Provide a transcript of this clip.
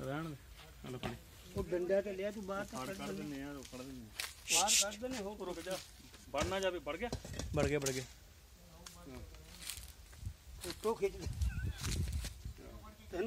ਰਹਿਣ ਦੇ ਹਲੋ ਪਾਣੀ ਉਹ ਡੰਡਾ ਤੇ ਲਿਆ ਤੂੰ ਬਾਹਰ ਤਾਂ ਫੜ ਕੱਢ ਕੱਢ ਦੇ ਦਿੰਨੇ ਆ ਰੋਕੜ ਦਿੰਨੇ ਬਾਹਰ ਕੱਢ ਦੇਣੇ ਹੋ ਰੁਕ ਜਾ ਵੜ ਨਾ ਜਾਵੇ ਵੜ ਗਿਆ ਵੜ ਗਿਆ ਵੜ ਗਿਆ ਉੱਤੋਂ ਖਿੱਚ ਦੇ